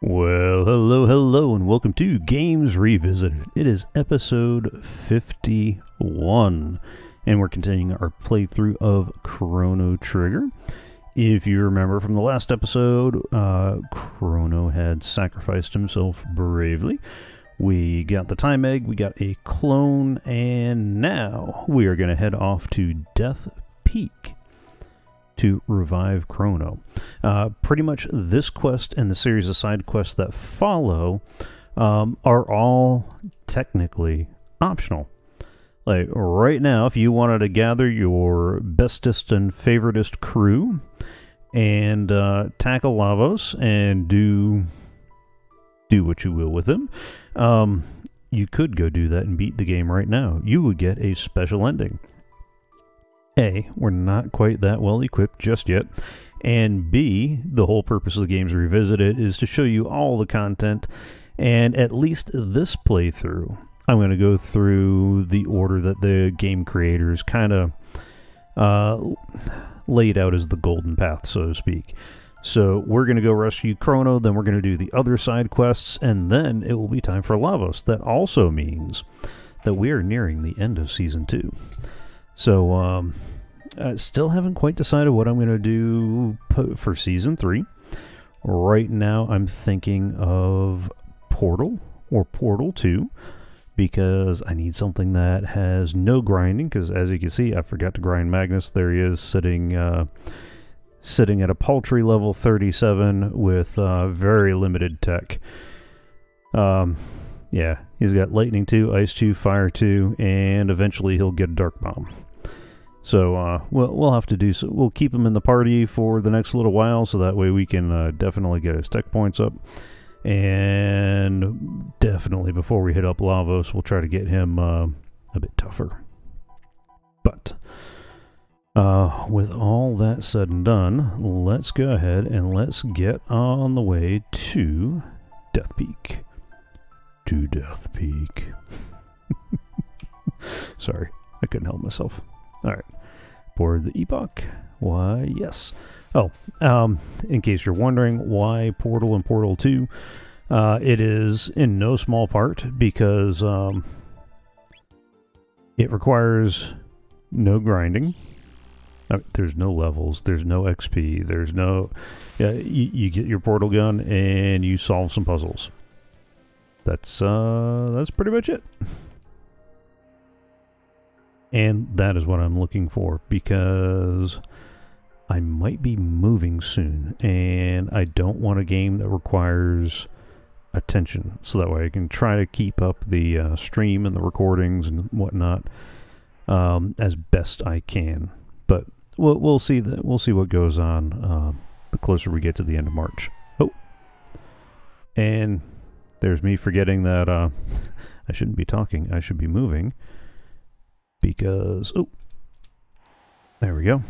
Well, hello, hello, and welcome to Games Revisited. It is episode 51, and we're continuing our playthrough of Chrono Trigger. If you remember from the last episode, uh, Chrono had sacrificed himself bravely. We got the time egg, we got a clone, and now we are going to head off to Death to revive Chrono. Uh, pretty much this quest and the series of side quests that follow um, are all technically optional. Like right now, if you wanted to gather your bestest and favoritist crew and uh, tackle Lavos and do do what you will with them, um, you could go do that and beat the game right now. You would get a special ending. A, we're not quite that well equipped just yet. And B, the whole purpose of the games revisited is to show you all the content. And at least this playthrough, I'm going to go through the order that the game creators kind of uh, laid out as the golden path, so to speak. So we're going to go rescue Chrono, then we're going to do the other side quests, and then it will be time for Lavos. That also means that we are nearing the end of Season 2. So, um, I still haven't quite decided what I'm going to do for Season 3. Right now, I'm thinking of Portal or Portal 2 because I need something that has no grinding because as you can see, I forgot to grind Magnus. There he is sitting... Uh, sitting at a paltry level 37 with uh, very limited tech. Um, yeah, he's got lightning 2, ice 2, fire 2, and eventually he'll get a dark bomb. So uh, we'll we'll have to do so. We'll keep him in the party for the next little while, so that way we can uh, definitely get his tech points up. And definitely before we hit up Lavos, we'll try to get him uh, a bit tougher. But uh, with all that said and done, let's go ahead and let's get on the way to Death Peak. To Death Peak. Sorry, I couldn't help myself. All right. For the epoch? Why, yes. Oh, um, in case you're wondering why Portal and Portal 2, uh, it is in no small part because um, it requires no grinding. Uh, there's no levels. There's no XP. There's no. You, you get your portal gun and you solve some puzzles. That's uh, that's pretty much it. And that is what I'm looking for because I might be moving soon and I don't want a game that requires attention so that way I can try to keep up the uh, stream and the recordings and whatnot um, as best I can. But we'll, we'll see that we'll see what goes on uh, the closer we get to the end of March. Oh, and there's me forgetting that uh, I shouldn't be talking. I should be moving because, oh, there we go.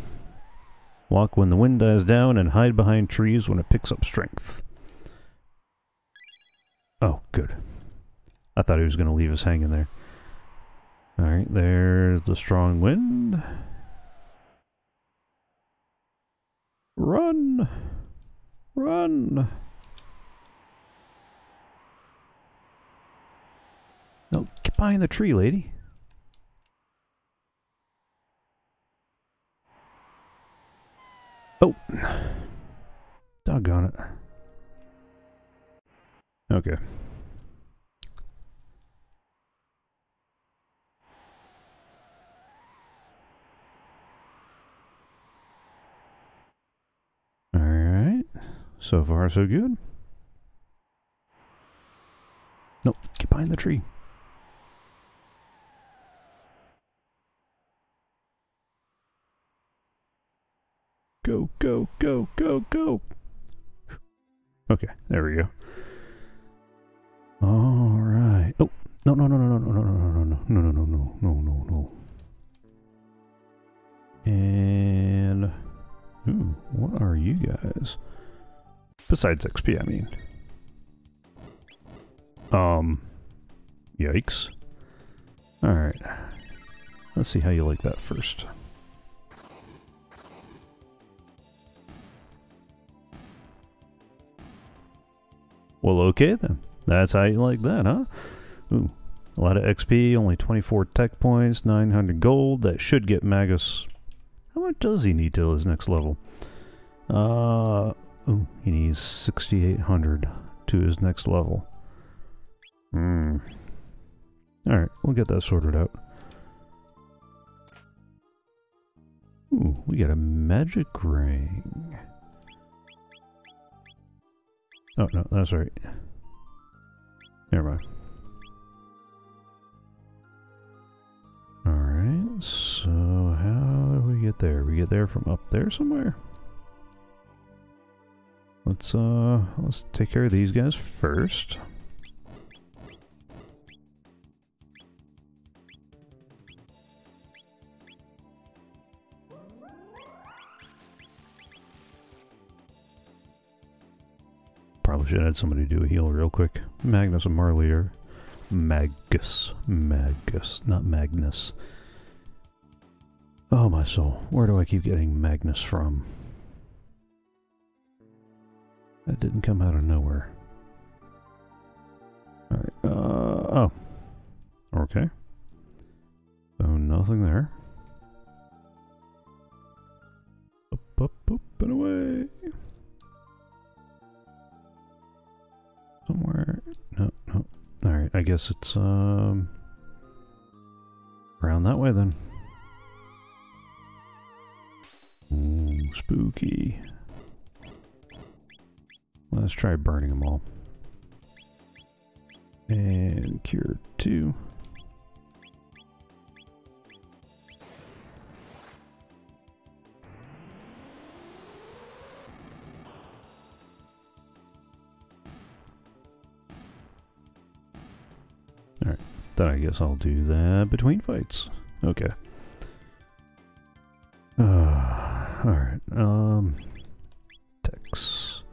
Walk when the wind dies down and hide behind trees when it picks up strength. Oh, good. I thought he was going to leave us hanging there. Alright, there's the strong wind. Run! Run! No, get behind the tree, lady. Oh. Doggone it. Okay. Alright. So far, so good. Nope. Get behind the tree. Go, go, go, go. Okay, there we go. All right. Oh, no, no, no, no, no, no, no, no, no, no, no, no, no, no, no, no. And, ooh, what are you guys? Besides XP, I mean. Um, yikes. All right. Let's see how you like that first. Well, okay then. That's how you like that, huh? Ooh, a lot of XP, only 24 tech points, 900 gold. That should get Magus. How much does he need till his next level? Uh, ooh, he needs 6,800 to his next level. Hmm. Alright, we'll get that sorted out. Ooh, we got a magic ring. Oh, no, that's right. Never mind. Alright, so how do we get there? We get there from up there somewhere? Let's, uh, let's take care of these guys first. Probably should have had somebody do a heal real quick. Magnus are Magus. Magus, not Magnus. Oh my soul, where do I keep getting Magnus from? That didn't come out of nowhere. Alright, uh, oh. Okay. So nothing there. Up, up, up, and away. Alright, I guess it's, um... Around that way then. Ooh, spooky. Let's try burning them all. And cure two. I guess I'll do that between fights. Okay. Uh, Alright, um... Tex.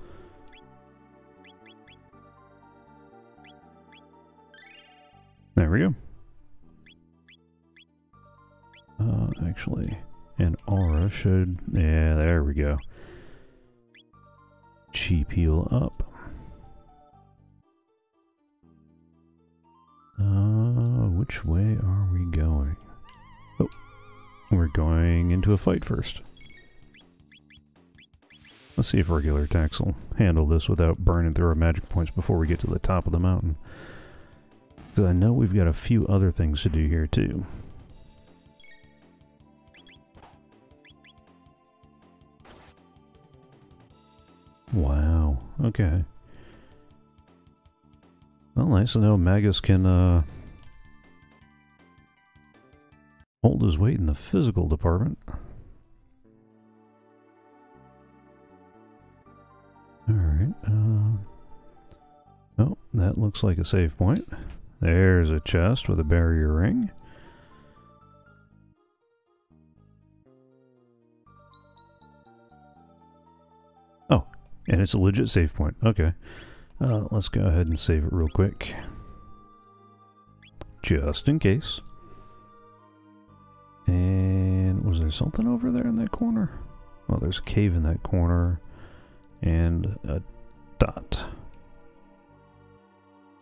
There we go. Uh, actually, an aura should... Yeah, there we go. Cheap heal up. Which way are we going? Oh, we're going into a fight first. Let's see if regular attacks will handle this without burning through our magic points before we get to the top of the mountain. Because I know we've got a few other things to do here too. Wow, okay. Well, nice to know Magus can uh, hold his weight in the physical department. Alright, uh, oh, that looks like a save point. There's a chest with a barrier ring. Oh, and it's a legit save point. Okay. Uh, let's go ahead and save it real quick. Just in case. And was there something over there in that corner? Oh, there's a cave in that corner. And a dot.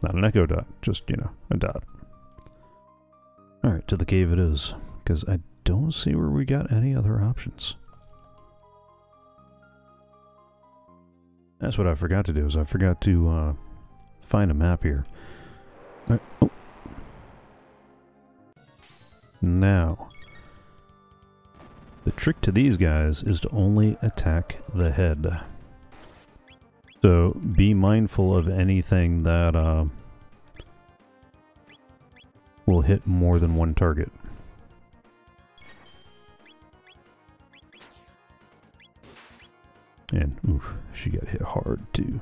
Not an echo dot, just, you know, a dot. Alright, to the cave it is. Because I don't see where we got any other options. That's what I forgot to do, is I forgot to uh, find a map here. Right. Oh. Now, the trick to these guys is to only attack the head. So be mindful of anything that uh, will hit more than one target. And, oof, she got hit hard, too.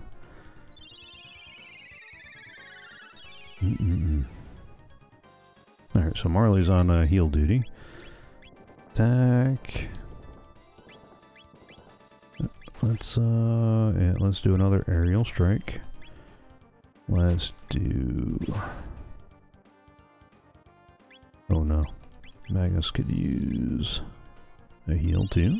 Mm -mm. Alright, so Marle's on uh, heal duty. Attack. Let's, uh, yeah, let's do another aerial strike. Let's do... Oh no. Magnus could use a heal too.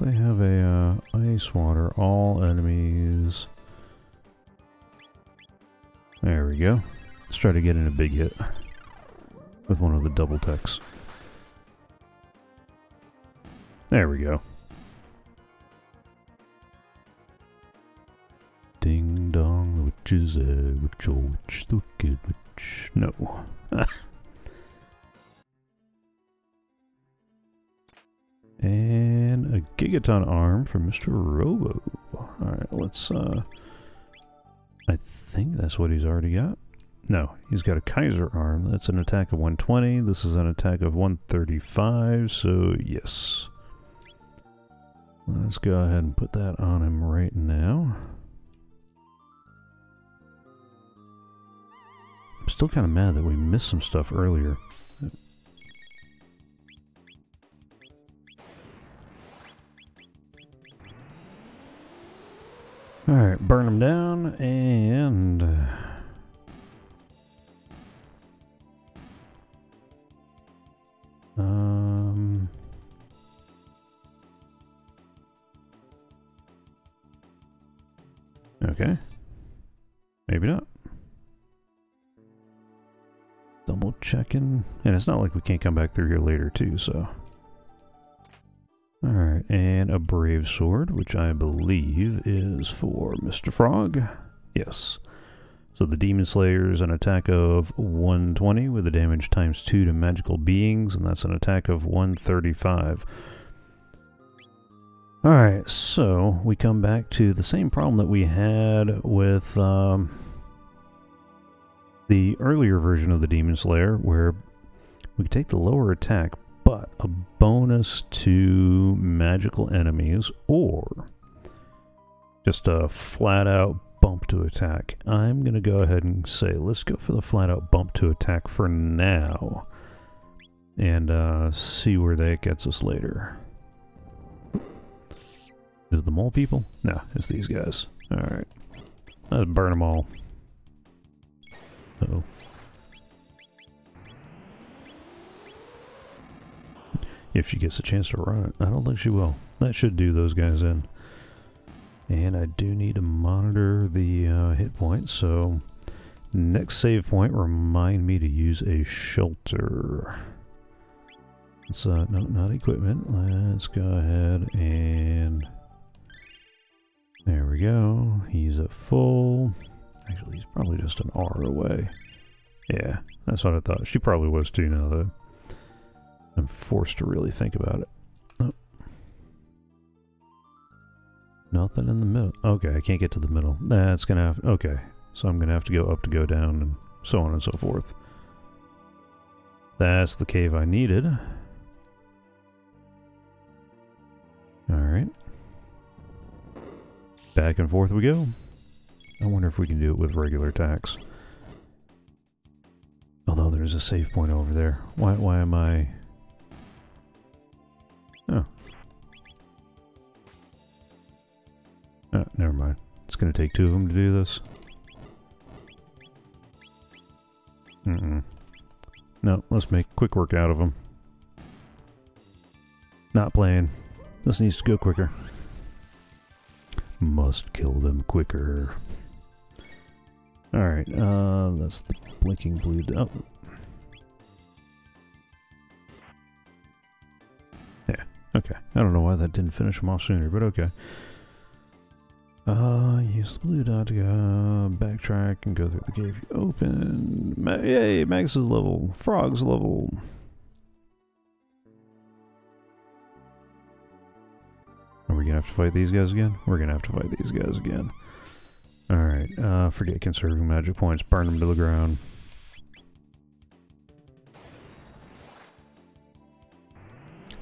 They have a uh, ice water. All enemies. There we go. Let's try to get in a big hit with one of the double techs. There we go. Ding dong, the witch is there, witch, oh witch, the wicked witch. No. and a gigaton arm from Mr. Robo. Alright, let's, uh... I think that's what he's already got. No, he's got a Kaiser arm. That's an attack of 120. This is an attack of 135, so yes. Let's go ahead and put that on him right now. I'm still kind of mad that we missed some stuff earlier. Alright, burn them down, and... Uh, um... Okay. Maybe not. Double checking. And it's not like we can't come back through here later too, so... A Brave Sword, which I believe is for Mr. Frog. Yes. So the Demon Slayer is an attack of 120 with a damage times 2 to magical beings, and that's an attack of 135. Alright, so we come back to the same problem that we had with um, the earlier version of the Demon Slayer, where we could take the lower attack, but a bonus to magical enemies or just a flat out bump to attack. I'm going to go ahead and say let's go for the flat out bump to attack for now and uh, see where that gets us later. Is it the mole people? No, it's these guys. Alright. Let's burn them all. Uh oh If she gets a chance to run it. I don't think she will. That should do those guys in. And I do need to monitor the uh, hit points, so next save point, remind me to use a shelter. It's uh, no, not equipment. Let's go ahead and there we go. He's at full. Actually, he's probably just an R away. Yeah, that's what I thought. She probably was too now, though. I'm forced to really think about it. Oh. Nothing in the middle. Okay, I can't get to the middle. That's gonna have... Okay, so I'm gonna have to go up to go down and so on and so forth. That's the cave I needed. Alright. Back and forth we go. I wonder if we can do it with regular attacks. Although there's a save point over there. Why, why am I... Oh, never mind. It's going to take two of them to do this. Mm-mm. No, let's make quick work out of them. Not playing. This needs to go quicker. Must kill them quicker. Alright, uh, that's the blinking blue... Oh, Yeah, Okay, I don't know why that didn't finish them off sooner, but okay. Uh, use the blue dot to go backtrack and go through the cave you open. Ma yay, is level. Frog's level. Are we gonna have to fight these guys again? We're gonna have to fight these guys again. Alright, uh, forget conserving magic points. Burn them to the ground.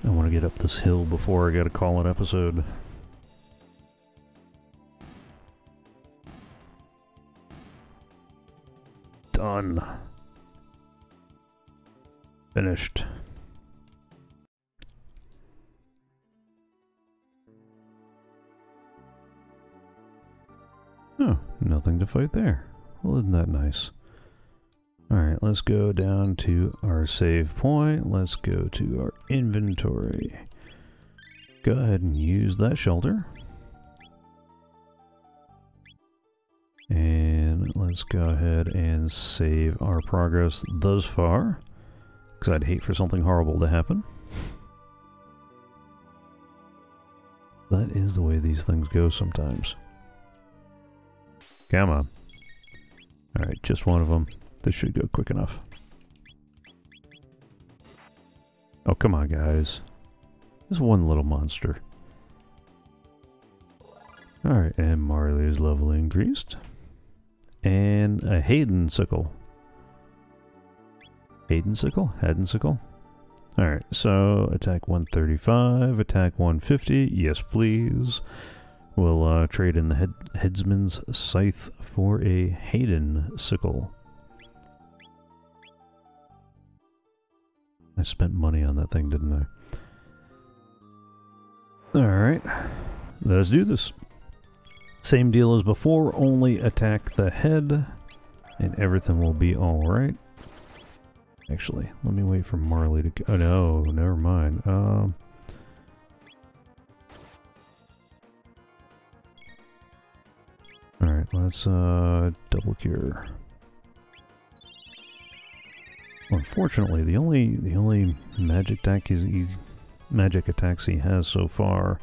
I want to get up this hill before I got to call an episode. Finished. Oh, nothing to fight there. Well, isn't that nice? Alright, let's go down to our save point. Let's go to our inventory. Go ahead and use that shelter. And let's go ahead and save our progress thus far. Because I'd hate for something horrible to happen. That is the way these things go sometimes. Come on. Alright, just one of them. This should go quick enough. Oh, come on, guys. This one little monster. Alright, and Marle's level increased. And a Hayden sickle. Hayden sickle? Hayden sickle? Alright, so attack 135, attack 150, yes please. We'll uh, trade in the head headsman's scythe for a Hayden sickle. I spent money on that thing, didn't I? Alright, let's do this. Same deal as before, only attack the head, and everything will be alright. Actually, let me wait for Marle to... Oh, no, never mind. Um... Alright, let's uh, double cure. Unfortunately, the only the only magic attack he, magic attacks he has so far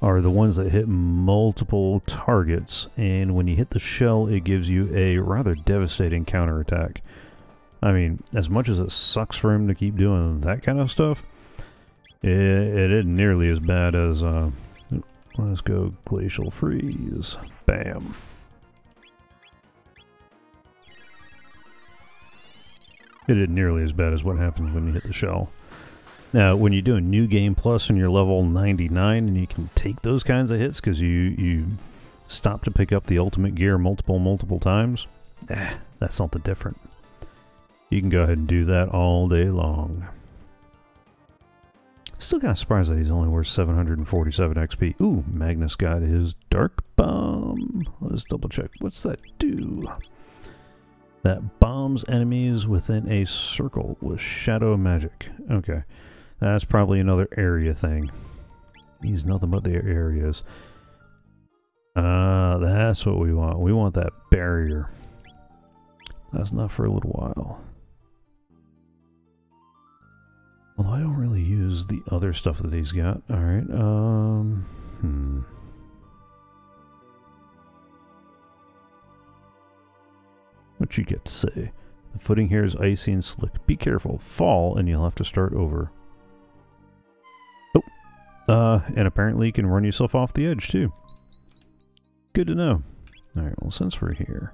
are the ones that hit multiple targets, and when you hit the shell, it gives you a rather devastating counterattack. I mean, as much as it sucks for him to keep doing that kind of stuff, it, it isn't nearly as bad as, uh, let's go Glacial Freeze. Bam. It isn't nearly as bad as what happens when you hit the shell. Now, when you do a new game plus and you're level 99 and you can take those kinds of hits because you, you stop to pick up the ultimate gear multiple, multiple times, eh, that's something different. You can go ahead and do that all day long. Still kind of surprised that he's only worth 747 XP. Ooh, Magnus got his Dark Bomb. Let's double check. What's that do? That bombs enemies within a circle with shadow magic. Okay. That's probably another area thing. He's nothing but the areas. Ah, uh, that's what we want. We want that barrier. That's not for a little while. Although I don't really use the other stuff that he's got. Alright, um... Hmm... What you get to say? The footing here is icy and slick. Be careful. Fall and you'll have to start over. Uh, and apparently you can run yourself off the edge too. Good to know. Alright, well since we're here,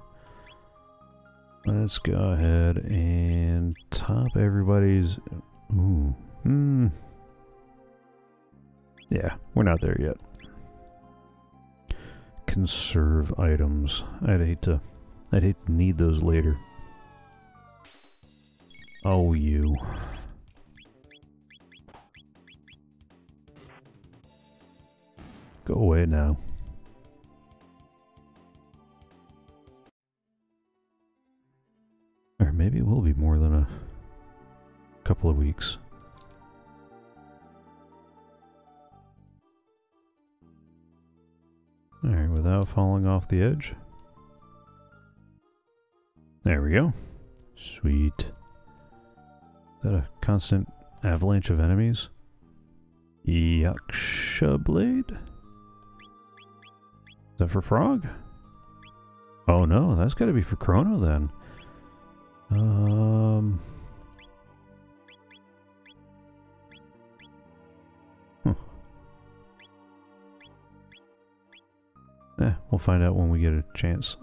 let's go ahead and top everybody's Ooh. Hmm. Yeah, we're not there yet. Conserve items. I'd hate to I'd hate to need those later. Oh you. Go away now. Or maybe it will be more than a couple of weeks. Alright, without falling off the edge. There we go. Sweet. Is that a constant avalanche of enemies? Yaksha Blade? Is that for Frog? Oh no, that's gotta be for Chrono then. Um... Eh, we'll find out when we get a chance.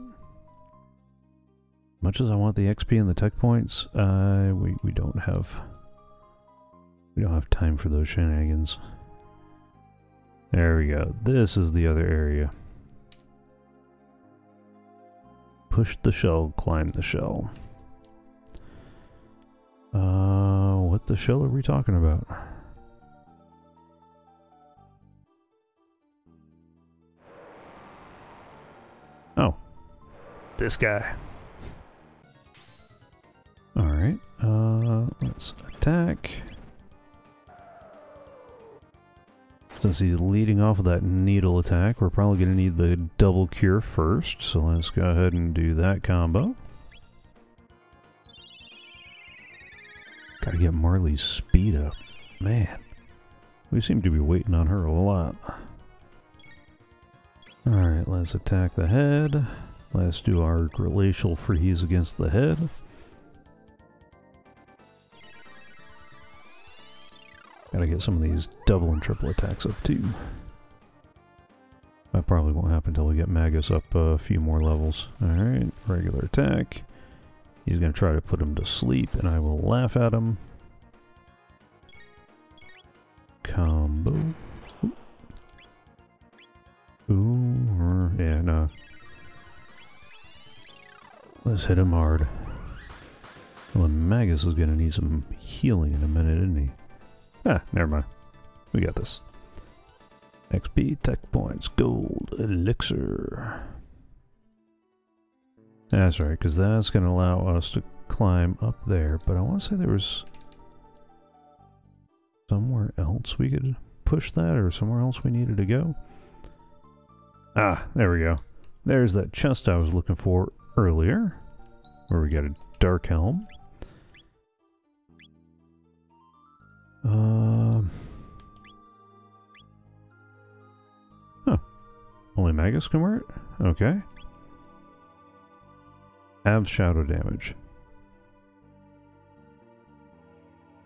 Much as I want the XP and the tech points, uh, we, we don't have... We don't have time for those shenanigans. There we go. This is the other area. Push the shell, climb the shell. Uh, what the shell are we talking about? Oh. This guy. Alright, uh, let's attack. Since he's leading off with that needle attack, we're probably going to need the double cure first. So let's go ahead and do that combo. Gotta get Marle's speed up. Man, we seem to be waiting on her a lot. Alright, let's attack the head. Let's do our glacial freeze against the head. Gotta get some of these double and triple attacks up too. That probably won't happen until we get Magus up a few more levels. Alright, regular attack. He's gonna try to put him to sleep and I will laugh at him. Combo. Ooh, yeah, no. Let's hit him hard. Well, Magus is gonna need some healing in a minute, isn't he? Ah, never mind. We got this. XP, tech points, gold, elixir. That's right, because that's going to allow us to climb up there. But I want to say there was somewhere else we could push that or somewhere else we needed to go. Ah, there we go. There's that chest I was looking for earlier, where we got a dark helm. Um. Huh. Only Magus can wear it? Okay. Have shadow damage.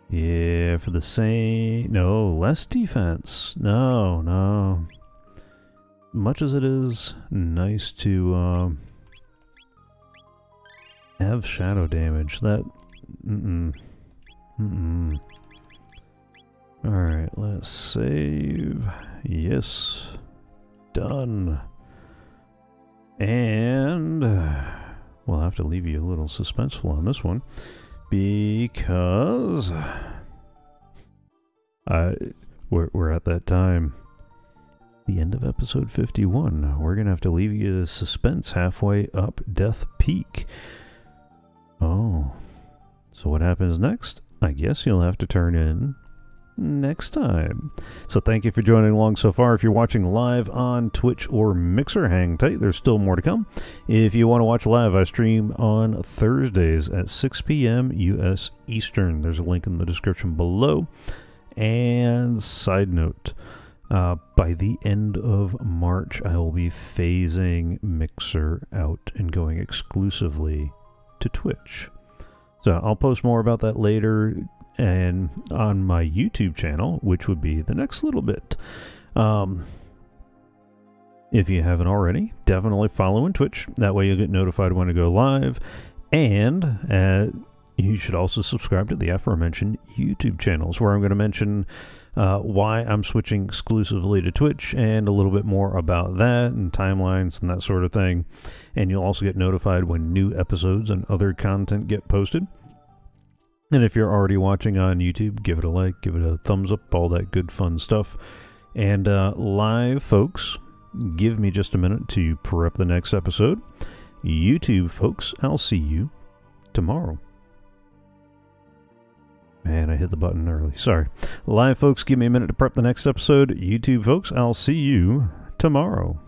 Yeah, for the same... No, less defense. No, no. Much as it is nice to um, have shadow damage, that... Mm-mm. Mm-mm. Alright, let's save. Yes. Done. And we'll have to leave you a little suspenseful on this one because I we're, we're at that time. The end of episode 51. We're going to have to leave you suspense halfway up Death Peak. Oh. So what happens next? I guess you'll have to turn in next time. So thank you for joining along so far. If you're watching live on Twitch or Mixer, hang tight. There's still more to come. If you want to watch live, I stream on Thursdays at 6 p.m. U.S. Eastern. There's a link in the description below. And side note, uh, by the end of March, I will be phasing Mixer out and going exclusively to Twitch. So I'll post more about that later and on my YouTube channel, which would be the next little bit. Um, if you haven't already, definitely follow on Twitch. That way you'll get notified when I go live. And uh, you should also subscribe to the aforementioned YouTube channels, where I'm going to mention uh, why I'm switching exclusively to Twitch and a little bit more about that and timelines and that sort of thing. And you'll also get notified when new episodes and other content get posted. And if you're already watching on YouTube, give it a like, give it a thumbs up, all that good fun stuff. And uh, live, folks, give me just a minute to prep the next episode. YouTube, folks, I'll see you tomorrow. Man, I hit the button early. Sorry. Live, folks, give me a minute to prep the next episode. YouTube, folks, I'll see you tomorrow.